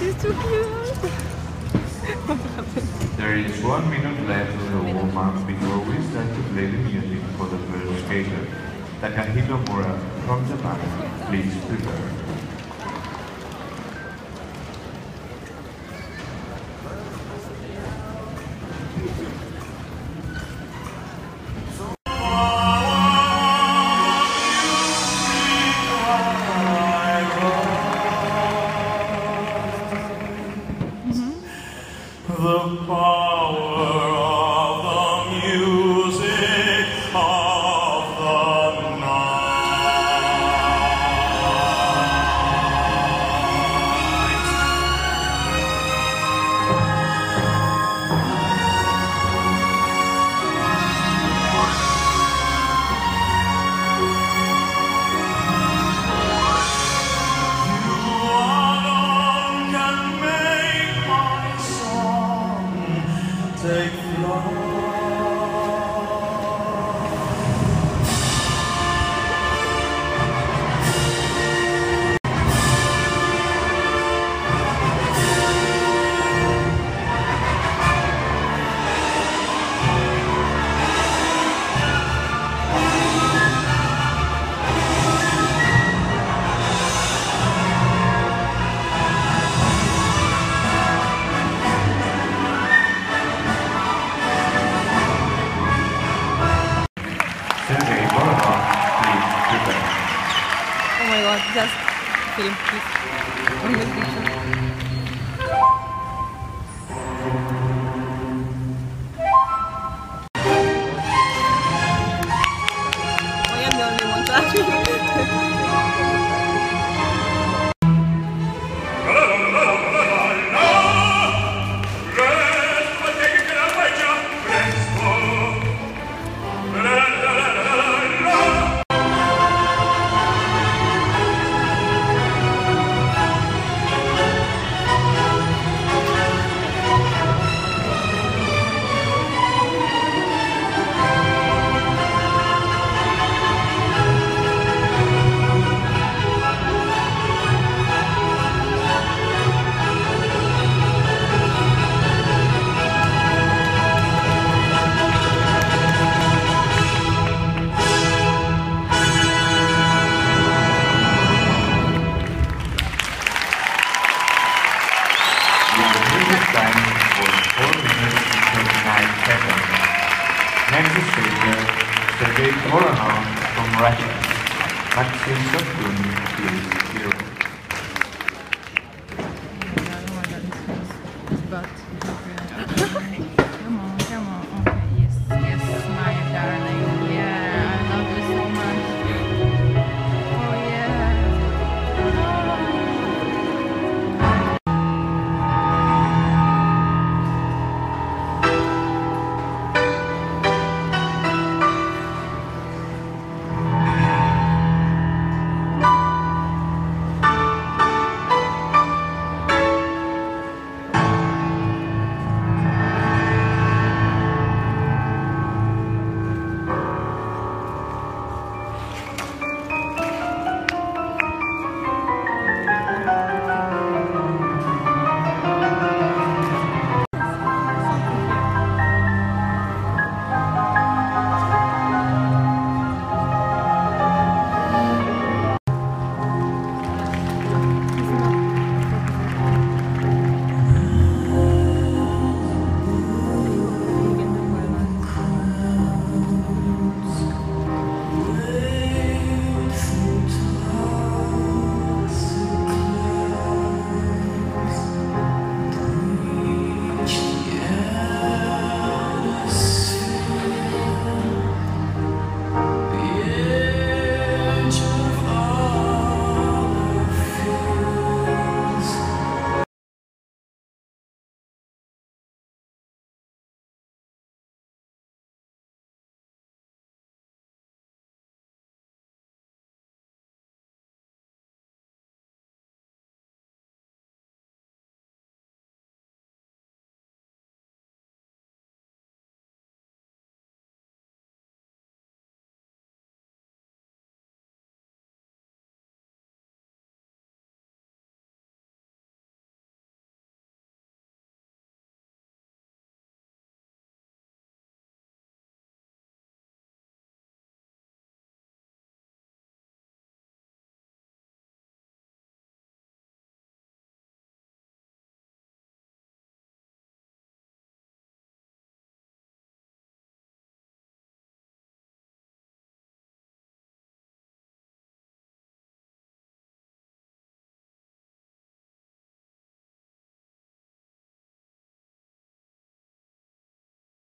She's too cute. There is one minute left of the warm-up before we start to play the music for the first skater. Takahito Mura from Japan, please prepare. Just film please. On this picture. Sergei Voronov um, from Russia. Maxim Kovtun, please.